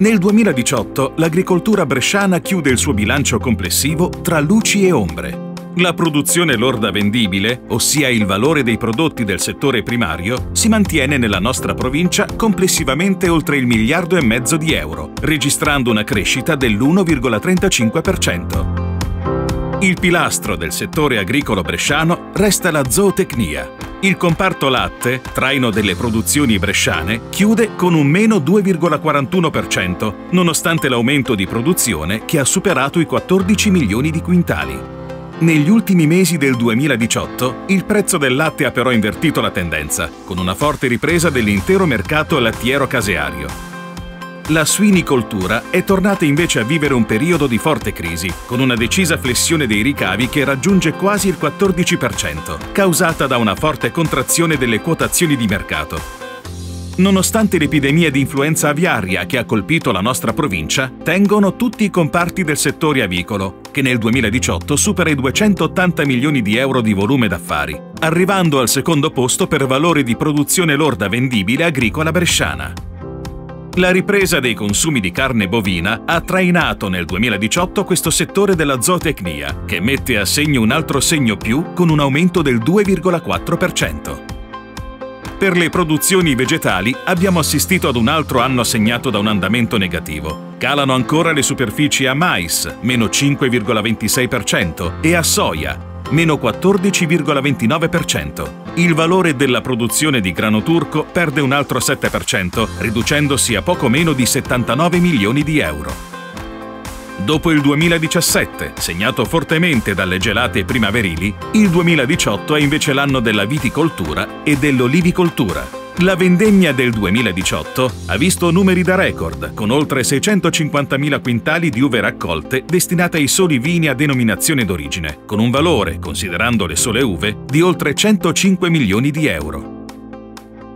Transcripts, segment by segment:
Nel 2018 l'agricoltura bresciana chiude il suo bilancio complessivo tra luci e ombre. La produzione lorda vendibile, ossia il valore dei prodotti del settore primario, si mantiene nella nostra provincia complessivamente oltre il miliardo e mezzo di euro, registrando una crescita dell'1,35%. Il pilastro del settore agricolo bresciano resta la zootecnia. Il comparto latte, traino delle produzioni bresciane, chiude con un meno 2,41%, nonostante l'aumento di produzione che ha superato i 14 milioni di quintali. Negli ultimi mesi del 2018 il prezzo del latte ha però invertito la tendenza, con una forte ripresa dell'intero mercato lattiero caseario. La suinicoltura è tornata invece a vivere un periodo di forte crisi, con una decisa flessione dei ricavi che raggiunge quasi il 14%, causata da una forte contrazione delle quotazioni di mercato, Nonostante l'epidemia di influenza aviaria che ha colpito la nostra provincia, tengono tutti i comparti del settore avicolo, che nel 2018 supera i 280 milioni di euro di volume d'affari, arrivando al secondo posto per valore di produzione lorda vendibile agricola bresciana. La ripresa dei consumi di carne bovina ha trainato nel 2018 questo settore della zootecnia, che mette a segno un altro segno più con un aumento del 2,4%. Per le produzioni vegetali abbiamo assistito ad un altro anno segnato da un andamento negativo. Calano ancora le superfici a mais, meno 5,26%, e a soia, meno 14,29%. Il valore della produzione di grano turco perde un altro 7%, riducendosi a poco meno di 79 milioni di euro. Dopo il 2017, segnato fortemente dalle gelate primaverili, il 2018 è invece l'anno della viticoltura e dell'olivicoltura. La vendemmia del 2018 ha visto numeri da record, con oltre 650.000 quintali di uve raccolte destinate ai soli vini a denominazione d'origine, con un valore, considerando le sole uve, di oltre 105 milioni di euro.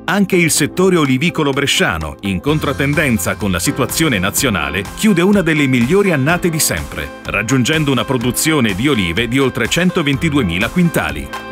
Anche il settore olivicolo bresciano, in controtendenza con la situazione nazionale, chiude una delle migliori annate di sempre, raggiungendo una produzione di olive di oltre 122.000 quintali.